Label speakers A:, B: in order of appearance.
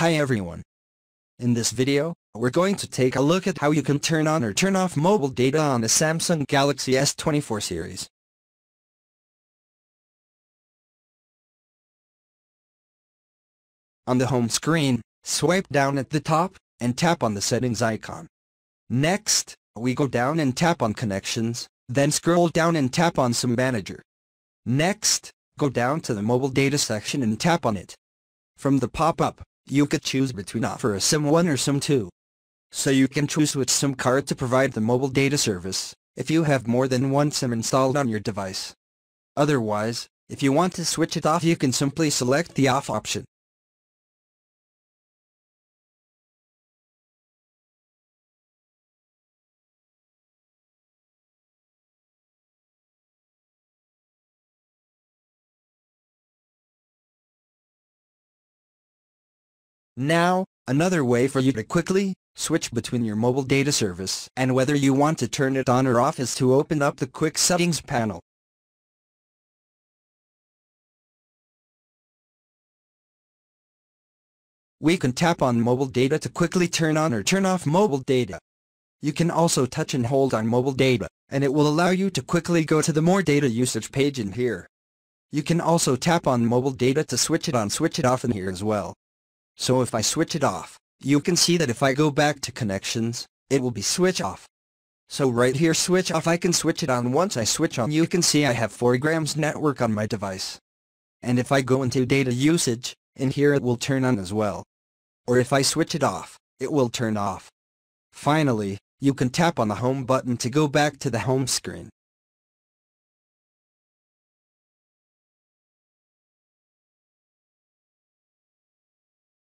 A: Hi everyone. In this video, we're going to take a look at how you can turn on or turn off mobile data on the Samsung Galaxy S24 series. On the home screen, swipe down at the top, and tap on the settings icon. Next, we go down and tap on connections, then scroll down and tap on SIM manager. Next, go down to the mobile data section and tap on it. From the pop-up, you could choose between offer a SIM 1 or SIM 2. So you can choose which SIM card to provide the mobile data service, if you have more than one SIM installed on your device. Otherwise, if you want to switch it off you can simply select the off option. Now, another way for you to quickly switch between your mobile data service and whether you want to turn it on or off is to open up the quick settings panel. We can tap on mobile data to quickly turn on or turn off mobile data. You can also touch and hold on mobile data, and it will allow you to quickly go to the more data usage page in here. You can also tap on mobile data to switch it on switch it off in here as well. So if I switch it off, you can see that if I go back to connections, it will be switch off. So right here switch off I can switch it on once I switch on you can see I have 4 grams network on my device. And if I go into data usage, in here it will turn on as well. Or if I switch it off, it will turn off. Finally, you can tap on the home button to go back to the home screen.